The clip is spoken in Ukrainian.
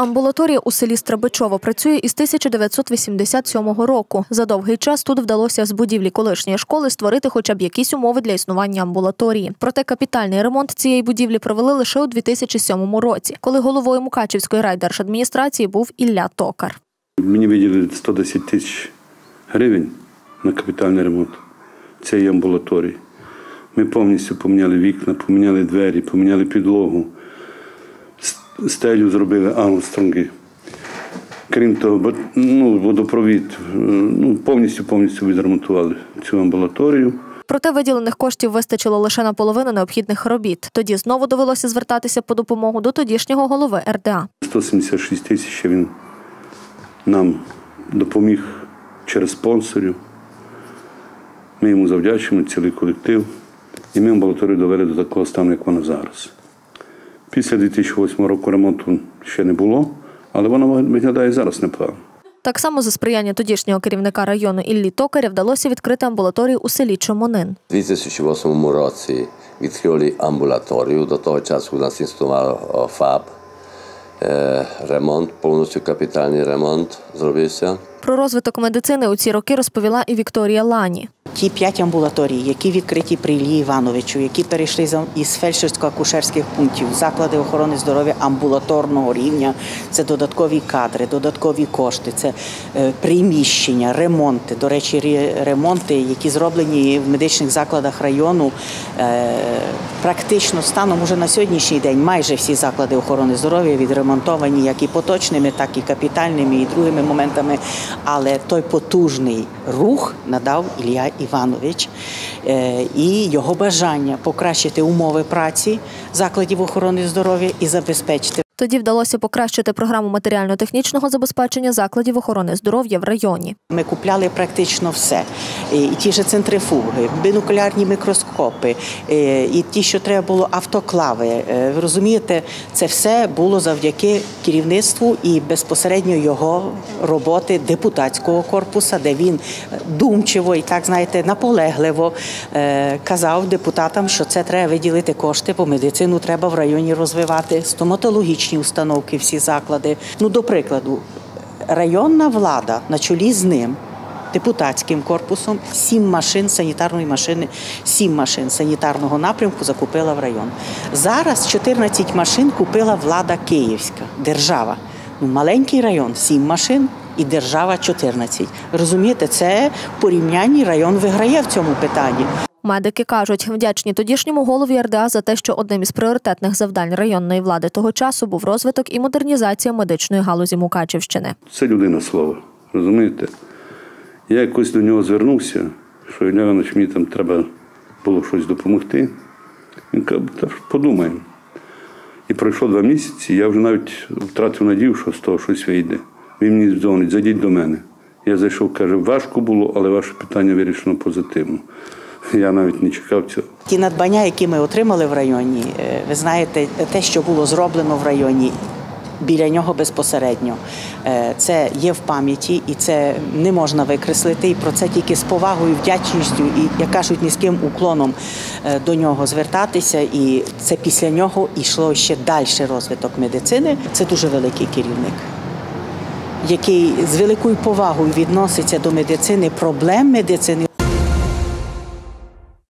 Амбулаторія у селі Страбичово працює із 1987 року. За довгий час тут вдалося з будівлі колишньої школи створити хоча б якісь умови для існування амбулаторії. Проте капітальний ремонт цієї будівлі провели лише у 2007 році, коли головою Мукачівської райдержадміністрації був Ілля Токар. Мені виділили 110 тисяч гривень на капітальний ремонт цієї амбулаторії. Ми повністю поміняли вікна, поміняли двері, поміняли підлогу, стелю зробили ангстронги. Крім того, ну, водопровід, е, ну, повністю повністю відремонтували цю амбулаторію. Проте виділених коштів вистачило лише на половину необхідних робіт. Тоді знову довелося звертатися по допомогу до тодішнього голови РДА. 176 тисяч він нам допоміг через спонсорів. Ми йому завдячуємо, цілий колектив. І ми амбулаторію довели до такого стану, як вона зараз. Після 2008 року ремонту ще не було, але вона виглядає зараз непогано. Так само за сприяння тодішнього керівника району Іллі Токаря вдалося відкрити амбулаторію у селі Чомонин. У 2008 році відкрили амбулаторію. До того часу у нас існував ФАБ. Е, Ремонт, повністю капітальний ремонт зробився. Про розвиток медицини у ці роки розповіла і Вікторія Лані. Ті п'ять амбулаторій, які відкриті при Іллі Івановичу, які перейшли із фельдшерсько-акушерських пунктів, заклади охорони здоров'я амбулаторного рівня, це додаткові кадри, додаткові кошти, це е, приміщення, ремонти. До речі, ремонти, які зроблені в медичних закладах району, е, практично станом уже на сьогоднішній день майже всі заклади охорони здоров'я відремонтовані як і поточними, так і капітальними, і другими моментами. Але той потужний рух надав Ілля Іванович Е, і його бажання покращити умови праці закладів охорони здоров'я і забезпечити Тоді вдалося покращити програму матеріально-технічного забезпечення закладів охорони здоров'я в районі. Ми купляли практично все. І ті ж центрифуги, бінокулярні мікроскопи, і ті, що треба було автоклави. Е, Ви розумієте, це все було завдяки керівництву і безпосередньо його роботи депутатського корпуса, де він думчиво і так знаєте наполегливо е, казав депутатам, що це треба виділити кошти, бо медицину треба в районі розвивати, стоматологічні установки, всі заклади. Ну, до прикладу, районна влада на чолі з ним. Депутатським корпусом сім машин санітарної машини, сім машин санітарного напрямку закупила в район. Зараз 14 машин купила влада Київська, держава. Ну, маленький район, сім машин і держава 14. Розумієте, це в порівнянні район виграє в цьому питанні. Медики кажуть, вдячні тодішньому голові РДА за те, що одним із пріоритетних завдань районної влади того часу був розвиток і модернізація медичної галузі Мукачівщини. Це людина слова, розумієте? Я якось до нього звернувся, що Ілля Іванович, мені там треба було щось допомогти. Він каже, подумаємо. І пройшло два місяці, я вже навіть втратив надію, що з того щось вийде. Він мені дзвонить, зайдіть до мене. Я зайшов, каже, важко було, але ваше питання вирішено позитивно. Я навіть не чекав цього. Ті надбання, які ми отримали в районі, е, ви знаєте, те, що було зроблено в районі. Біля нього безпосередньо Е, це є в пам'яті, і це не можна викреслити. І про це тільки з повагою, вдячністю і, як кажуть, низьким уклоном е, до нього звертатися. І це після нього йшло ще далі розвиток медицини. Це дуже великий керівник, який з великою повагою відноситься до медицини, проблем медицини.